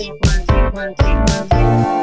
喜欢喜欢喜欢喜欢。